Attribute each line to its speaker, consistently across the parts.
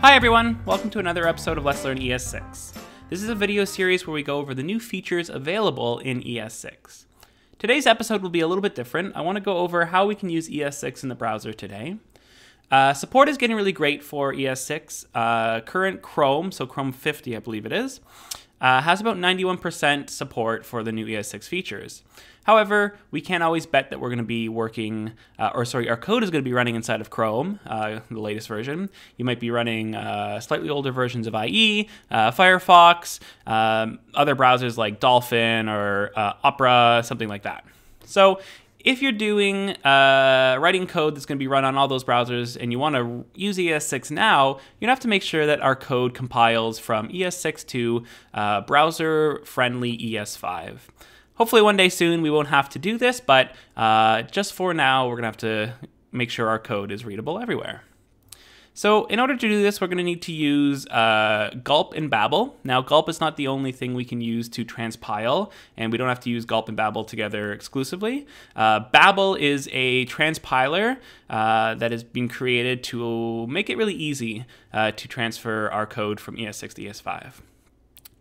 Speaker 1: Hi everyone, welcome to another episode of Let's Learn ES6. This is a video series where we go over the new features available in ES6. Today's episode will be a little bit different. I want to go over how we can use ES6 in the browser today. Uh, support is getting really great for ES6. Uh, current Chrome, so Chrome 50 I believe it is, uh, has about 91% support for the new ES6 features. However, we can't always bet that we're going to be working, uh, or sorry, our code is going to be running inside of Chrome, uh, the latest version. You might be running uh, slightly older versions of IE, uh, Firefox, um, other browsers like Dolphin or uh, Opera, something like that. So if you're doing uh, writing code that's going to be run on all those browsers and you want to use ES6 now, you have to make sure that our code compiles from ES6 to uh, browser-friendly ES5. Hopefully one day soon we won't have to do this, but uh, just for now, we're going to have to make sure our code is readable everywhere. So in order to do this, we're going to need to use uh, Gulp and Babel. Now, Gulp is not the only thing we can use to transpile, and we don't have to use Gulp and Babel together exclusively. Uh, Babel is a transpiler uh, that has been created to make it really easy uh, to transfer our code from ES6 to ES5.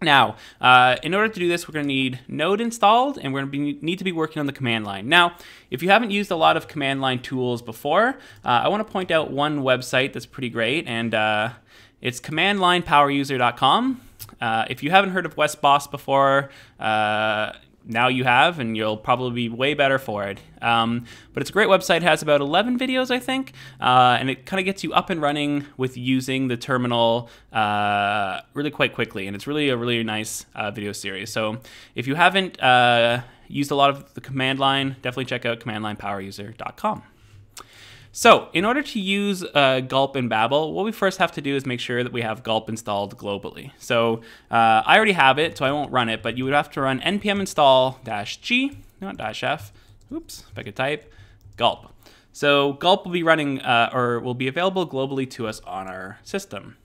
Speaker 1: Now, uh, in order to do this, we're going to need Node installed, and we're going to need to be working on the command line. Now, if you haven't used a lot of command line tools before, uh, I want to point out one website that's pretty great, and uh, it's commandlinepoweruser.com. Uh, if you haven't heard of Wes Bos before, uh, now you have, and you'll probably be way better for it. Um, but it's a great website, it has about 11 videos, I think, uh, and it kind of gets you up and running with using the terminal uh, really quite quickly. And it's really a really nice uh, video series. So if you haven't uh, used a lot of the command line, definitely check out commandlinepoweruser.com. So in order to use uh, Gulp and Babel, what we first have to do is make sure that we have Gulp installed globally. So uh, I already have it, so I won't run it, but you would have to run npm install dash g, not dash f, oops, if I could type, Gulp. So Gulp will be running, uh, or will be available globally to us on our system.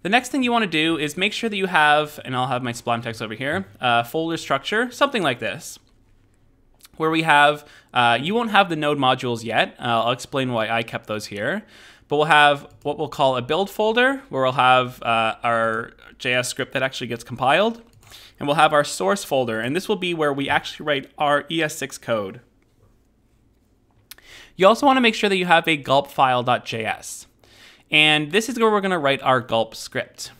Speaker 1: The next thing you want to do is make sure that you have, and I'll have my Sublime text over here, folder structure, something like this where we have, uh, you won't have the node modules yet. Uh, I'll explain why I kept those here. But we'll have what we'll call a build folder, where we'll have uh, our JS script that actually gets compiled. And we'll have our source folder, and this will be where we actually write our ES6 code. You also want to make sure that you have a gulp file.js. And this is where we're going to write our gulp script.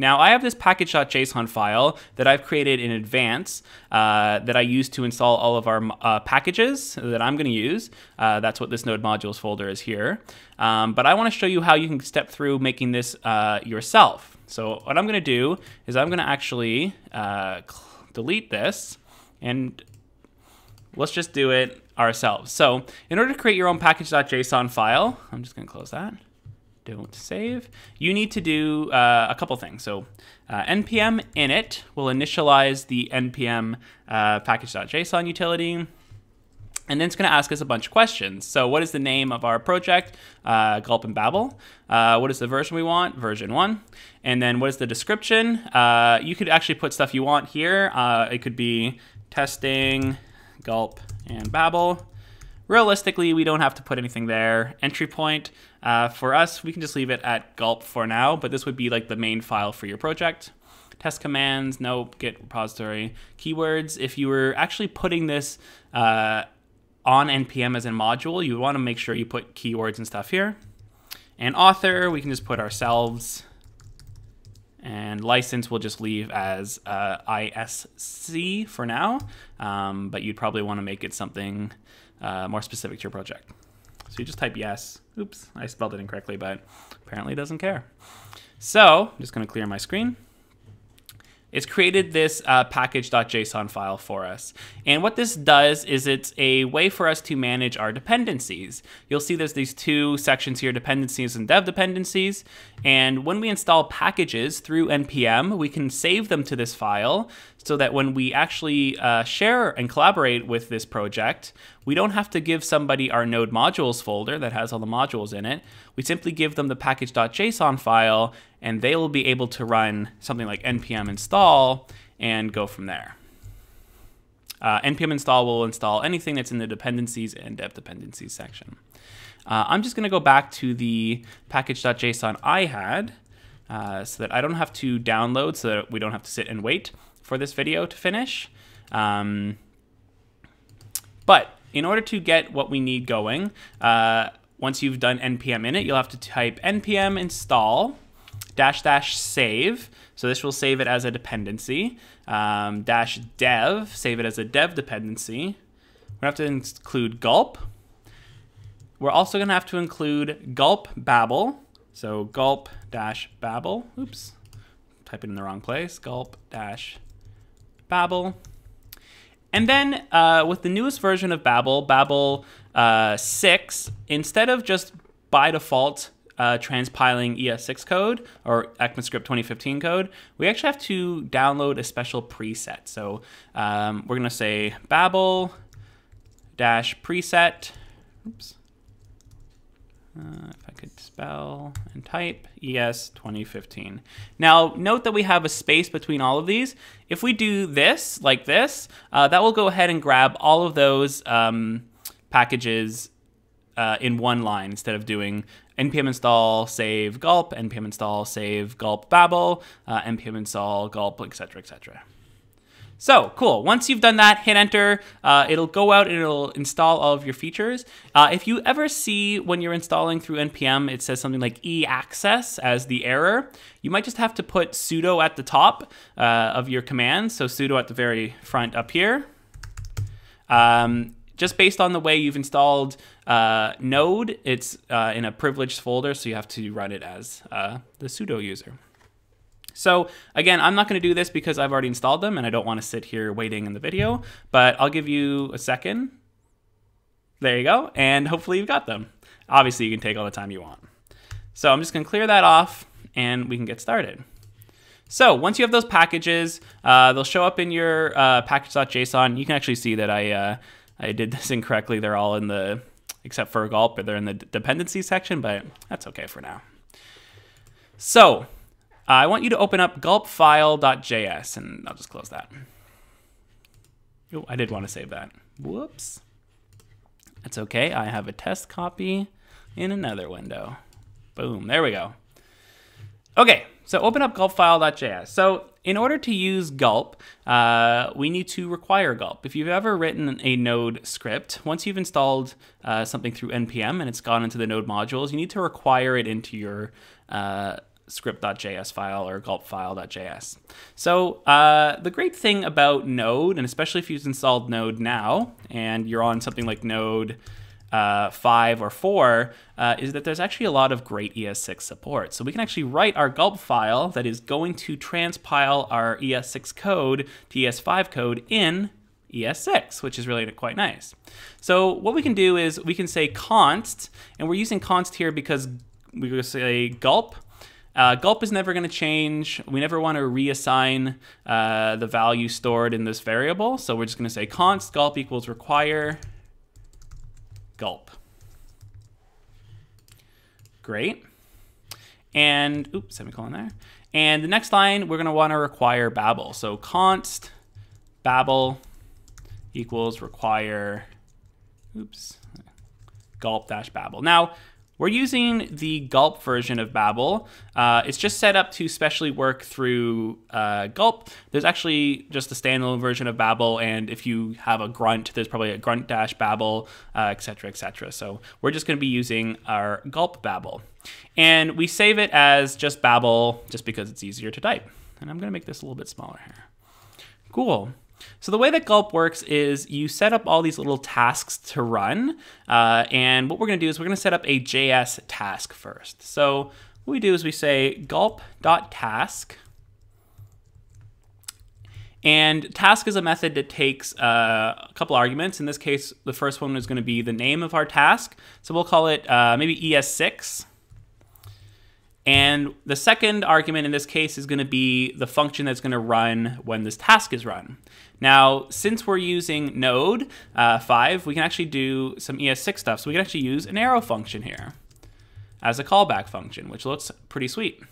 Speaker 1: Now I have this package.json file that I've created in advance uh, that I use to install all of our uh, packages that I'm going to use. Uh, that's what this node modules folder is here. Um, but I want to show you how you can step through making this uh, yourself. So what I'm going to do is I'm going to actually uh, delete this and let's just do it ourselves. So in order to create your own package.json file, I'm just going to close that don't save, you need to do uh, a couple things. So uh, npm init will initialize the npm uh, package.json utility. And then it's going to ask us a bunch of questions. So what is the name of our project? Uh, Gulp and Babel. Uh, what is the version we want? Version 1. And then what is the description? Uh, you could actually put stuff you want here. Uh, it could be testing, Gulp, and Babel. Realistically, we don't have to put anything there. Entry point, uh, for us, we can just leave it at gulp for now, but this would be like the main file for your project. Test commands, nope, git repository. Keywords, if you were actually putting this uh, on NPM as a module, you want to make sure you put keywords and stuff here. And author, we can just put ourselves. And license we'll just leave as uh, ISC for now, um, but you'd probably want to make it something uh, more specific to your project. So you just type yes. Oops, I spelled it incorrectly, but apparently it doesn't care. So I'm just going to clear my screen it's created this uh, package.json file for us. And what this does is it's a way for us to manage our dependencies. You'll see there's these two sections here, dependencies and dev dependencies. And when we install packages through NPM, we can save them to this file so that when we actually uh, share and collaborate with this project, we don't have to give somebody our node modules folder that has all the modules in it. We simply give them the package.json file and they will be able to run something like npm install and go from there. Uh, npm install will install anything that's in the dependencies and dev dependencies section. Uh, I'm just going to go back to the package.json I had uh, so that I don't have to download, so that we don't have to sit and wait for this video to finish. Um, but in order to get what we need going, uh, once you've done npm init, you'll have to type npm install dash dash save. So this will save it as a dependency. Um, dash dev, save it as a dev dependency. We have to include gulp. We're also going to have to include gulp babel. So gulp dash babel. Oops, type it in the wrong place. Gulp dash babel. And then uh, with the newest version of Babel, Babel uh, 6, instead of just by default uh, transpiling ES6 code or ECMAScript 2015 code, we actually have to download a special preset. So um, we're going to say Babel dash preset. Oops. Uh, if could spell and type ES 2015. Now, note that we have a space between all of these. If we do this, like this, uh, that will go ahead and grab all of those um, packages uh, in one line instead of doing npm install save gulp, npm install save gulp babel, uh, npm install gulp, etc., etc. So cool. Once you've done that, hit enter. Uh, it'll go out and it'll install all of your features. Uh, if you ever see when you're installing through npm, it says something like e-access as the error, you might just have to put sudo at the top uh, of your command. So sudo at the very front up here. Um, just based on the way you've installed uh, Node, it's uh, in a privileged folder, so you have to run it as uh, the sudo user. So again, I'm not going to do this because I've already installed them and I don't want to sit here waiting in the video, but I'll give you a second. There you go. And hopefully you've got them. Obviously you can take all the time you want. So I'm just going to clear that off and we can get started. So once you have those packages, uh, they'll show up in your uh, package.json. You can actually see that I, uh, I did this incorrectly. They're all in the, except for gulp, but they're in the dependency section, but that's okay for now. So I want you to open up gulpfile.js, and I'll just close that. Oh, I did want to save that. Whoops. That's okay. I have a test copy in another window. Boom. There we go. Okay, so open up gulpfile.js. So in order to use gulp, uh, we need to require gulp. If you've ever written a node script, once you've installed uh, something through npm and it's gone into the node modules, you need to require it into your uh, script.js file or gulpfile.js. So uh, the great thing about Node, and especially if you've installed Node now and you're on something like Node uh, 5 or 4, uh, is that there's actually a lot of great ES6 support. So we can actually write our gulp file that is going to transpile our ES6 code to ES5 code in ES6, which is really quite nice. So what we can do is we can say const, and we're using const here because we are going to say gulp uh, gulp is never going to change. We never want to reassign uh, the value stored in this variable. So we're just going to say const gulp equals require gulp. Great. And, oops, semicolon there. And the next line, we're going to want to require Babel. So const Babel equals require, oops, gulp dash Babel. Now, we're using the Gulp version of Babel. Uh, it's just set up to specially work through uh, Gulp. There's actually just a standalone version of Babel, and if you have a grunt, there's probably a grunt dash Babel, etc., uh, etc. Et so we're just going to be using our Gulp Babel. And we save it as just Babel just because it's easier to type. And I'm going to make this a little bit smaller here. Cool. So the way that Gulp works is you set up all these little tasks to run. Uh, and what we're going to do is we're going to set up a JS task first. So what we do is we say gulp.task. And task is a method that takes uh, a couple arguments. In this case, the first one is going to be the name of our task. So we'll call it uh, maybe ES6. And the second argument in this case is going to be the function that's going to run when this task is run. Now, since we're using Node uh, 5, we can actually do some ES6 stuff. So we can actually use an arrow function here as a callback function, which looks pretty sweet.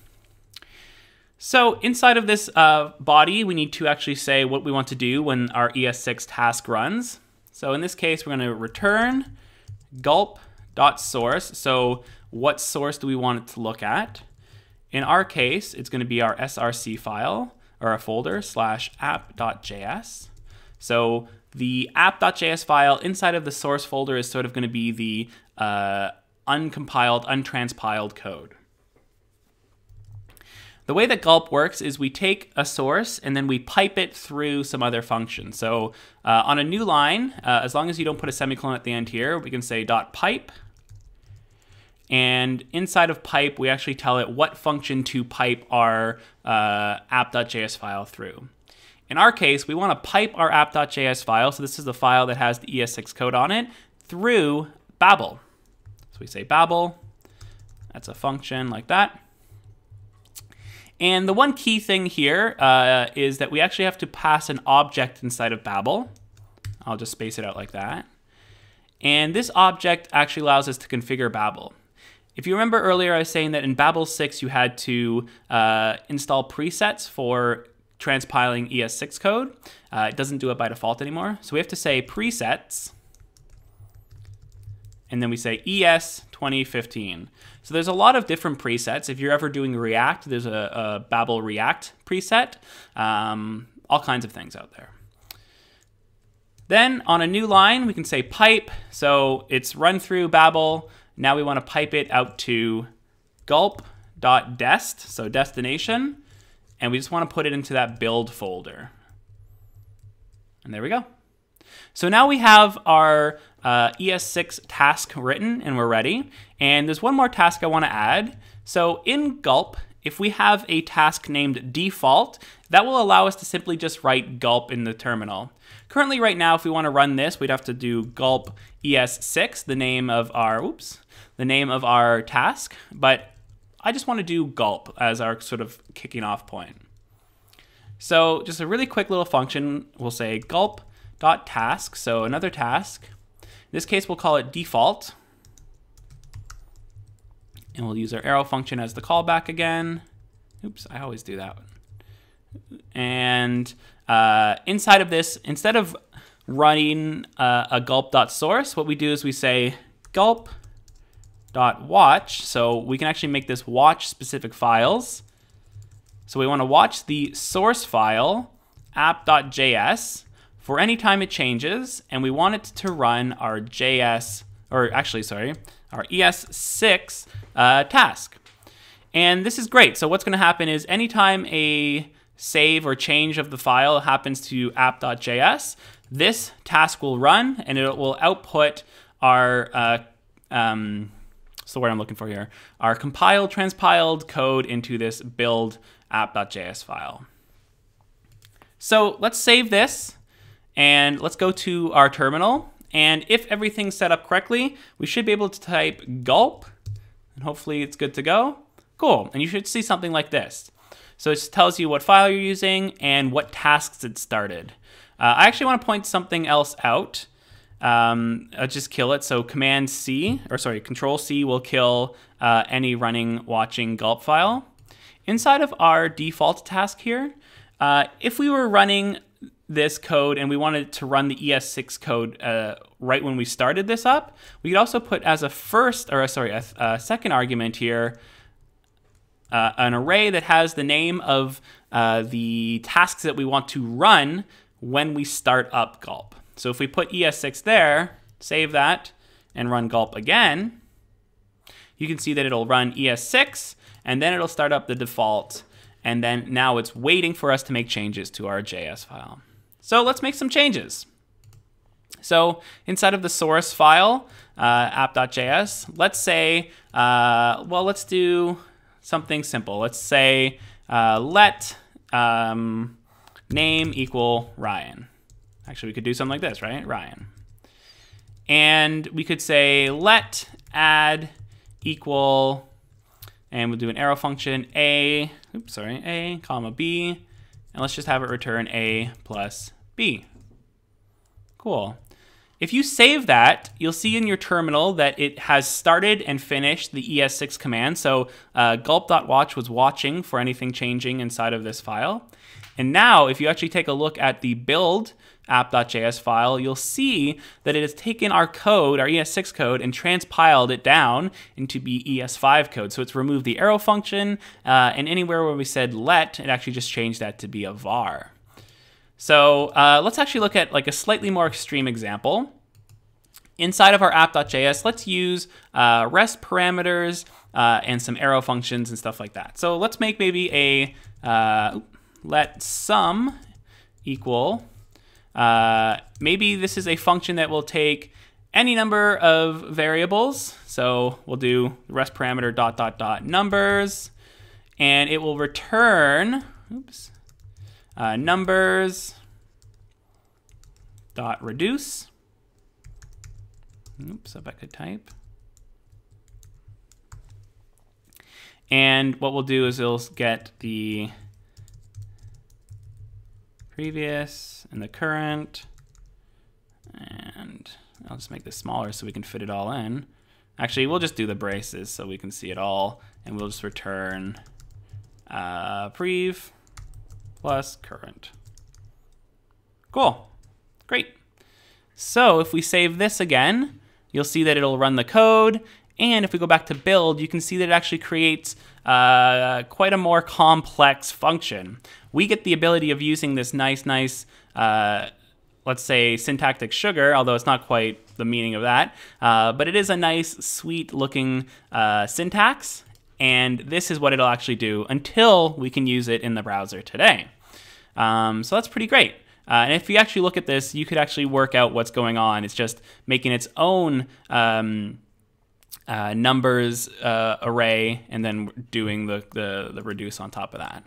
Speaker 1: So inside of this uh, body, we need to actually say what we want to do when our ES6 task runs. So in this case, we're going to return gulp.source. So what source do we want it to look at? In our case, it's going to be our src file or a folder slash app.js. So the app.js file inside of the source folder is sort of going to be the uh, uncompiled, untranspiled code. The way that gulp works is we take a source and then we pipe it through some other function. So uh, on a new line, uh, as long as you don't put a semicolon at the end here, we can say dot pipe. And inside of pipe, we actually tell it what function to pipe our uh, app.js file through. In our case, we want to pipe our app.js file, so this is the file that has the ES6 code on it, through Babel. So we say Babel, that's a function like that. And the one key thing here uh, is that we actually have to pass an object inside of Babel. I'll just space it out like that. And this object actually allows us to configure Babel. If you remember earlier, I was saying that in Babel 6, you had to uh, install presets for transpiling ES6 code. Uh, it doesn't do it by default anymore. So we have to say presets, and then we say ES 2015. So there's a lot of different presets. If you're ever doing React, there's a, a Babel React preset, um, all kinds of things out there. Then on a new line, we can say pipe. So it's run through Babel. Now we want to pipe it out to gulp.dest, so destination, and we just want to put it into that build folder. And there we go. So now we have our uh, ES6 task written and we're ready. And there's one more task I want to add. So in Gulp, if we have a task named default, that will allow us to simply just write gulp in the terminal. Currently right now, if we want to run this, we'd have to do gulp es6, the name of our, oops, the name of our task, but I just want to do gulp as our sort of kicking off point. So just a really quick little function, we'll say gulp dot task, so another task. In this case, we'll call it default. And we'll use our arrow function as the callback again. Oops, I always do that. And uh, inside of this, instead of running uh, a gulp.source, what we do is we say gulp.watch. So we can actually make this watch specific files. So we want to watch the source file app.js for any time it changes, and we want it to run our JS, or actually, sorry, our ES6 uh, task. And this is great. So what's going to happen is anytime a save or change of the file happens to app.js, this task will run and it will output our, uh, um, what's the word I'm looking for here, our compiled, transpiled code into this build app.js file. So let's save this and let's go to our terminal. And if everything's set up correctly, we should be able to type gulp, and hopefully it's good to go. Cool, and you should see something like this. So it tells you what file you're using and what tasks it started. Uh, I actually want to point something else out. Um, I'll just kill it. So Command C, or sorry, Control C will kill uh, any running watching gulp file. Inside of our default task here, uh, if we were running this code and we wanted to run the ES6 code uh, right when we started this up, we could also put as a first, or sorry, a, a second argument here, uh, an array that has the name of uh, the tasks that we want to run when we start up gulp. So if we put ES6 there, save that, and run gulp again, you can see that it'll run ES6, and then it'll start up the default, and then now it's waiting for us to make changes to our JS file. So let's make some changes. So inside of the source file, uh, app.js, let's say, uh, well, let's do something simple. Let's say uh, let um, name equal Ryan. Actually, we could do something like this, right? Ryan. And we could say let add equal, and we'll do an arrow function a, oops, sorry, a comma b, and let's just have it return a plus B. Cool. If you save that, you'll see in your terminal that it has started and finished the ES6 command. So uh, gulp.watch was watching for anything changing inside of this file. And now, if you actually take a look at the build app.js file, you'll see that it has taken our code, our ES6 code, and transpiled it down into be ES5 code. So it's removed the arrow function, uh, and anywhere where we said let, it actually just changed that to be a var. So uh, let's actually look at like a slightly more extreme example. Inside of our app.js, let's use uh, REST parameters uh, and some arrow functions and stuff like that. So let's make maybe a uh, let sum equal, uh, maybe this is a function that will take any number of variables. So we'll do REST parameter dot dot dot numbers, and it will return, oops, uh, numbers dot reduce. Oops, if I could type. And what we'll do is it'll get the previous and the current. And I'll just make this smaller so we can fit it all in. Actually, we'll just do the braces so we can see it all. And we'll just return uh, prev plus current. Cool. Great. So if we save this again, you'll see that it'll run the code. And if we go back to build, you can see that it actually creates uh, quite a more complex function. We get the ability of using this nice, nice, uh, let's say syntactic sugar, although it's not quite the meaning of that, uh, but it is a nice, sweet looking uh, syntax. And this is what it'll actually do until we can use it in the browser today. Um, so that's pretty great. Uh, and if you actually look at this, you could actually work out what's going on. It's just making its own um, uh, numbers uh, array and then doing the, the, the, reduce on top of that.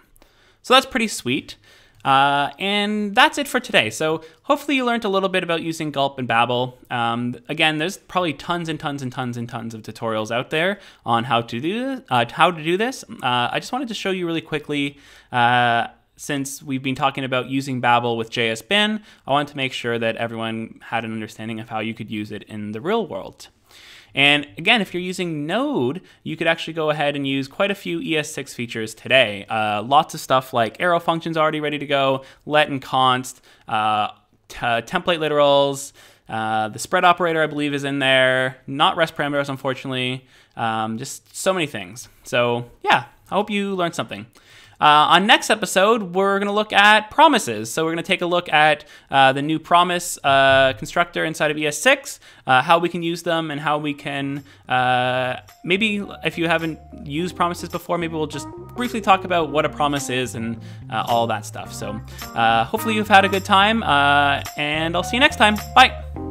Speaker 1: So that's pretty sweet. Uh, and that's it for today. So hopefully you learned a little bit about using Gulp and Babel. Um, again, there's probably tons and tons and tons and tons of tutorials out there on how to do this. Uh, how to do this. Uh, I just wanted to show you really quickly uh, since we've been talking about using Babel with JSBin, I wanted to make sure that everyone had an understanding of how you could use it in the real world. And again, if you're using Node, you could actually go ahead and use quite a few ES6 features today. Uh, lots of stuff like arrow functions already ready to go, let and const, uh, template literals, uh, the spread operator, I believe, is in there. Not rest parameters, unfortunately. Um, just so many things. So yeah, I hope you learned something. Uh, on next episode, we're going to look at promises. So we're going to take a look at uh, the new promise uh, constructor inside of ES6, uh, how we can use them, and how we can uh, maybe if you haven't used promises before, maybe we'll just briefly talk about what a promise is and uh, all that stuff. So hopefully you've had a good time, and I'll see you next time. Bye.